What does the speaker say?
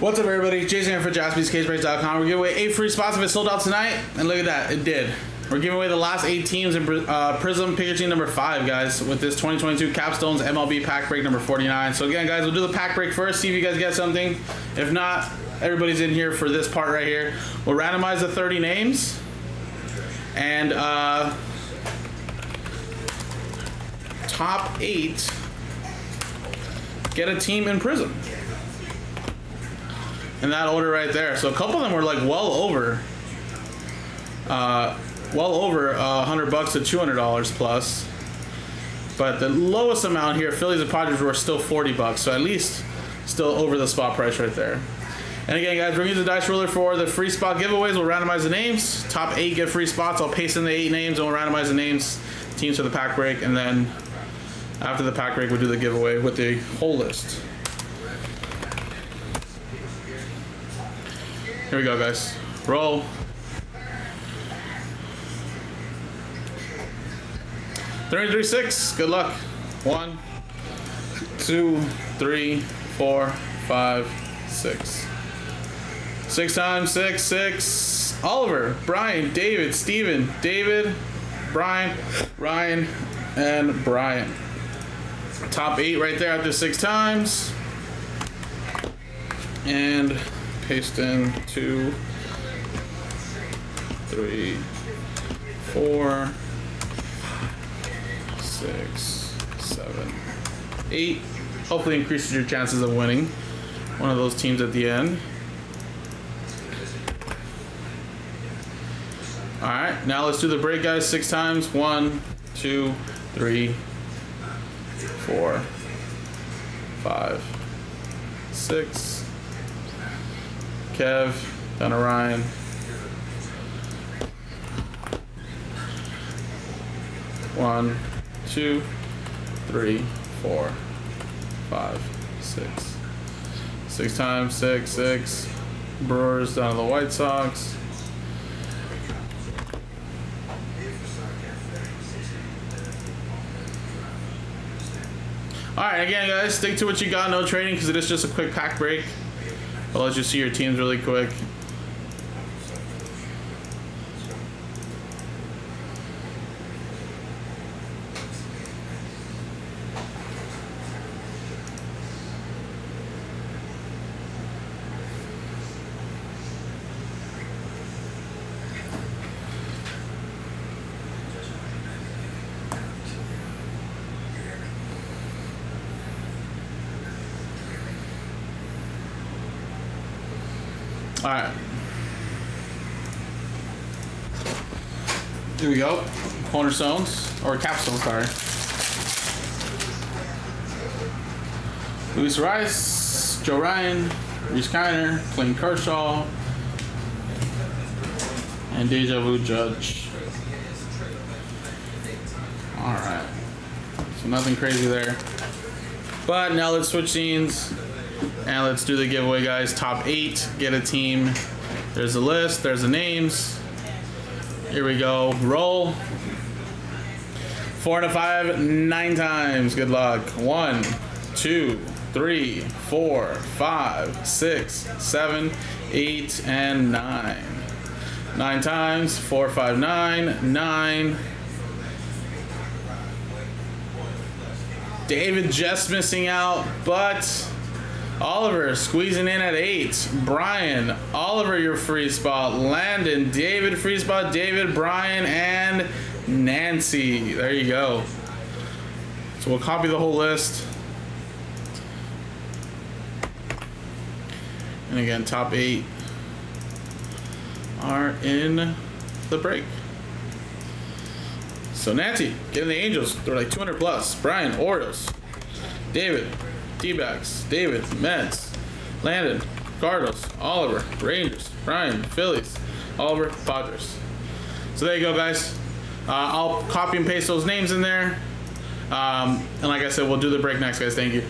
What's up, everybody? Jason here for JaspysCaseBreaks.com. We're giving away eight free spots if it sold out tonight. And look at that, it did. We're giving away the last eight teams in uh, Prizm Picker Team number five, guys, with this 2022 Capstones MLB Pack Break number 49. So again, guys, we'll do the pack break first, see if you guys get something. If not, everybody's in here for this part right here. We'll randomize the 30 names. And uh, top eight get a team in Prizm in that order right there. So a couple of them were like well over, uh, well over uh, 100 bucks to 200 dollars plus. But the lowest amount here, Phillies and Padres were still 40 bucks. So at least still over the spot price right there. And again, guys, we're using the dice roller for the free spot giveaways. We'll randomize the names. Top eight get free spots. I'll paste in the eight names and we'll randomize the names, teams for the pack break, and then after the pack break, we'll do the giveaway with the whole list. Here we go, guys. Roll. Three, three, six. Good luck. One, two, three, four, five, six. Six times six, six. Oliver, Brian, David, Steven, David, Brian, Ryan, and Brian. Top eight right there after six times. And paste in two, three, four, six, seven, eight. Hopefully increases your chances of winning one of those teams at the end. All right, now let's do the break, guys. Six times. One, two, three, four, five, six, Kev, down to Ryan. One, two, three, four, five, six. Six times, six, six. Brewers down to the White Sox. Alright, again, guys, stick to what you got. No trading because it is just a quick pack break. I'll let you see your teams really quick. All right. Here we go. Cornerstones, or capstone, sorry. Luis Rice, Joe Ryan, Reese Kiner, Clayton Kershaw, and Deja Vu Judge. All right. So nothing crazy there. But now let's switch scenes. And let's do the giveaway, guys. Top eight, get a team. There's a list, there's the names. Here we go. Roll. Four to five, nine times. Good luck. One, two, three, four, five, six, seven, eight, and nine. Nine times. Four, five, nine, nine. David just missing out, but Oliver squeezing in at eight. Brian, Oliver, your free spot. Landon, David, free spot. David, Brian, and Nancy. There you go. So we'll copy the whole list. And again, top eight are in the break. So Nancy, getting the Angels. They're like 200 plus. Brian, Orioles. David, D-backs, David, Mets, Landon, Cardinals, Oliver, Rangers, Ryan, Phillies, Oliver, Padres. So there you go, guys. Uh, I'll copy and paste those names in there. Um, and like I said, we'll do the break next, guys. Thank you.